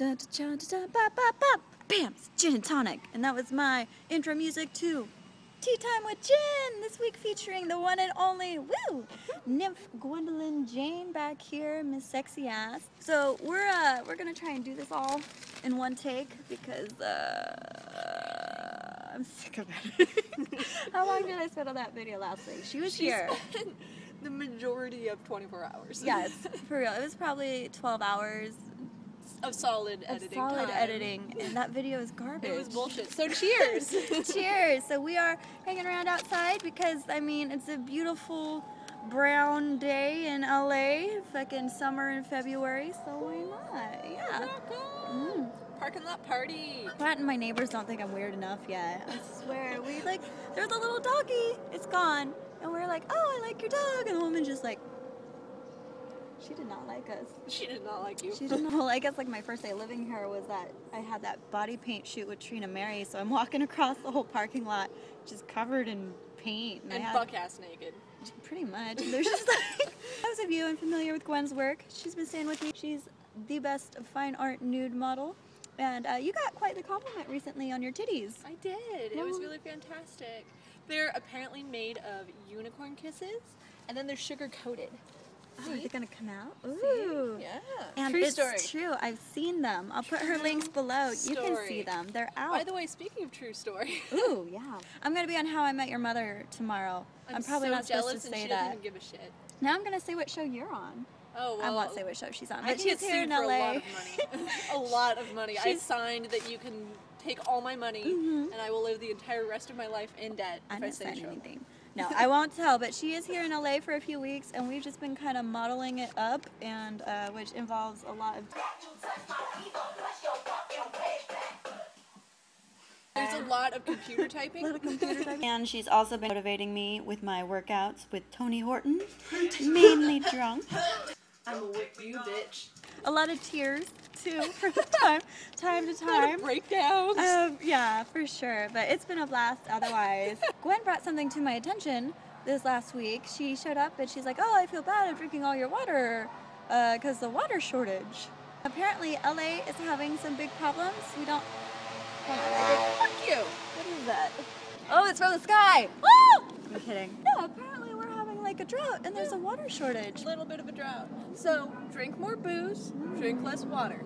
Bop. Bam! Jin N Tonic. And that was my intro music to Tea Time with Jin. This week featuring the one and only, woo, nymph Gwendolyn Jane back here, Miss Sexy Ass. So we're uh we're gonna try and do this all in one take because uh I'm sick of it. How long did I spend on that video last week? She was She here. spent the majority of 24 hours. Yes, for real. It was probably 12 hours of solid of editing. solid time. editing, and that video is garbage. It was bullshit. So cheers. Cheers! So we are hanging around outside because I mean it's a beautiful brown day in LA, fucking summer in February. So why not? Yeah. Mm. Parking lot party. Pat and my neighbors don't think I'm weird enough yet. I swear. We like there's a little doggy. It's gone, and we're like, oh, I like your dog, and the woman just like. She did not like us. She did not like you. She know. Well, I guess like my first day living here was that I had that body paint shoot with Trina Mary, so I'm walking across the whole parking lot just covered in paint. and had, buck ass naked. Pretty much. And There's just like those of you unfamiliar with Gwen's work. She's been staying with me. She's the best fine art nude model, and uh, you got quite the compliment recently on your titties. I did. It was really fantastic. They're apparently made of unicorn kisses, and then they're sugar coated. Oh, are they gonna come out? See? Ooh. Yeah. And True it's story. true. I've seen them. I'll put her links below. You can see them. They're out. By the way, speaking of true story, Ooh, yeah. I'm gonna be on How I Met Your Mother tomorrow. I'm, probably so not jealous supposed to say she that. give a shit. Now I'm gonna say what show you're on. Oh well. I won't say what show she's on, but can she's here in LA. a lot of money. a lot of money. I She's- signed that you can take all my money, Mhm. and I will live the entire rest of my life in debt I if I say anything. No, I won't tell. But she is here in LA for a few weeks, and we've just been kind of modeling it up, and uh, which involves a lot of. There's a lot of computer typing. little computer type. And she's also been motivating me with my workouts with Tony Horton, mainly drunk. I'm a whip you, bitch. A lot of tears too, from time time to time. breakdowns. Um, yeah, for sure. But it's been a blast otherwise. Gwen brought something to my attention this last week. She showed up and she's like, Oh, I feel bad. I'm drinking all your water because the water shortage. Apparently, LA is having some big problems. We don't. Hold on, I think- Fuck you. What is that? Oh, it's from the sky. Woo! I'm kidding. No, apparently like a drought and there's a water shortage. A little bit of a drought. So drink more booze, drink less water.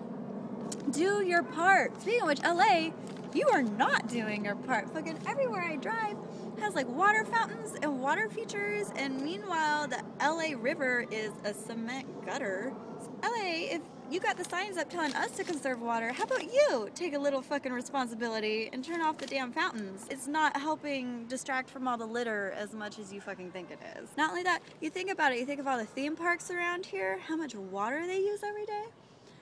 do your part. Speaking of which, LA, you are not doing your part. Fucking everywhere I drive has like water fountains and water features, and meanwhile, the LA River is a cement gutter. LA, if you got the signs up telling us to conserve water, how about you take a little fucking responsibility and turn off the damn fountains? It's not helping distract from all the litter as much as you fucking think it is. Not only that, you think about it, you think of all the theme parks around here, how much water they use every day.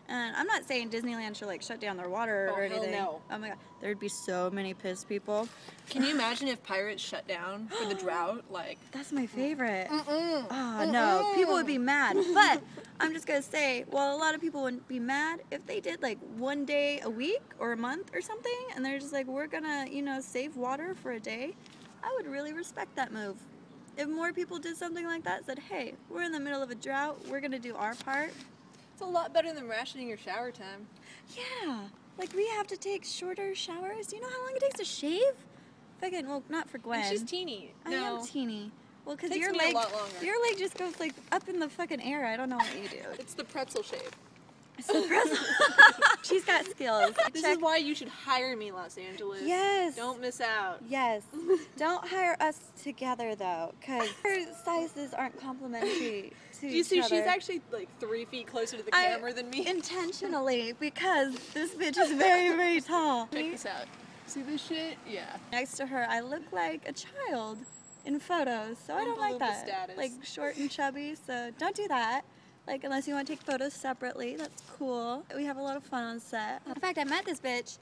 And I'm not saying Disneyland should like shut down their water Oh, or anything. no. Oh my god, there'd be so many pissed people. Can you imagine if pirates shut down for the drought? Like, That's my favorite. mm-mm. Oh no, people would be mad. But I'm just gonna say, well, a lot of people wouldn't be mad if they did like one day a week or a month or something, and they're just like, we're gonna, you know, save water for a day. I would really respect that move. If more people did something like that, said, hey, we're in the middle of a drought, we're gonna do our part. A lot better than rationing your shower time. Yeah, like we have to take shorter showers. Do you know how long it takes to shave? Fucking, well, not for Gwen. And she's teeny. I no. am teeny. Well, because your leg, lot longer. your leg just goes like up in the fucking air. I don't know what you do. It's the pretzel shape. Pretzel. She's got skills. This Check. is why you should hire me, Los Angeles. Yes. Don't miss out. Yes. don't hire us together though, because our sizes aren't complementary to Do you each see other. she's actually like three feet closer to the I- camera than me? intentionally because this bitch is very, very tall. Check this out. See this shit? Yeah. Next to her, I look like a child in photos, so I don't like that. status. Like short and chubby, so don't do that. Like unless you want to take photos separately, that's cool. We have a lot of fun on set. In fact, I met this bitch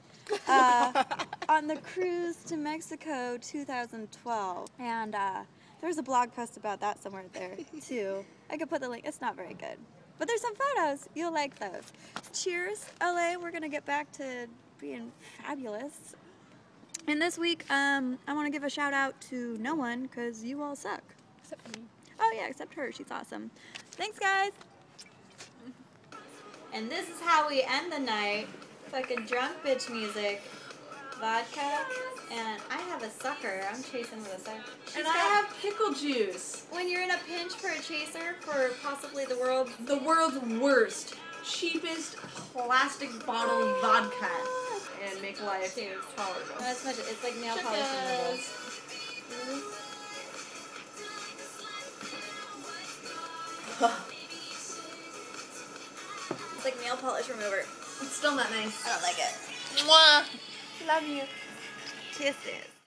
uh, on the cruise to Mexico 2012, and uh, there's a blog post about that somewhere there too. I could put the link. It's not very good, but there's some photos. You'll like those. Cheers, LA. We're gonna get back to being fabulous. And this week, um, I want to give a shout out to no one because you all suck. Except me. Oh yeah, except her. She's awesome. Thanks, guys. And this is how we end the night. Fucking drunk bitch music. Vodka. And I have a sucker. I'm chasing with a sucker. She's And I have pickle juice. when you're in a pinch for a chaser for possibly the world. The world's worst, cheapest plastic bottle vodka. And make life Cheers. tolerable. As much. It's like nail polish removal. Checkers. It's like nail polish remover. It's still not nice. I don't like it. Mwah. Love you. Kisses.